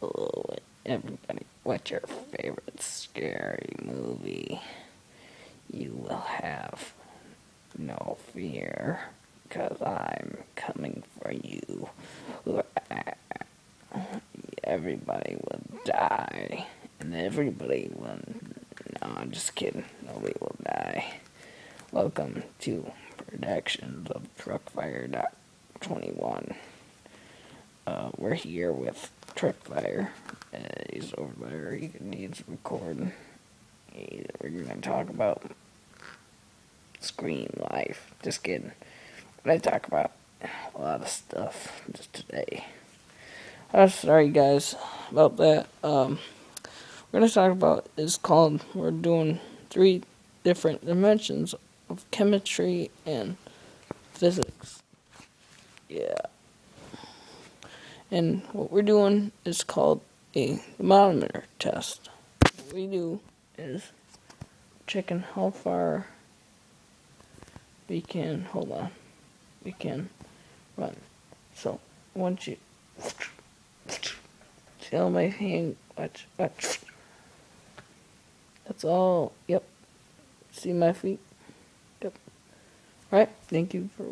Hello, everybody. What's your favorite scary movie? You will have no fear, because I'm coming for you. Everybody will die, and everybody will. No, I'm just kidding. Nobody will die. Welcome to Productions of Truckfire 21. Uh, we're here with Truckfire. Uh, he's over there. He needs recording. He, we're to talk about screen life. Just kidding. But I talk about a lot of stuff just today. I'm sorry, guys, about that. Um, we're to talk about is called, we're doing three different dimensions of chemistry and physics. Yeah. And what we're doing is called a thermometer test. What we do is checking how far we can, hold on, we can run. So, once you, see how my hand, watch, watch. That's all, yep. See my feet? Yep. Alright, thank you for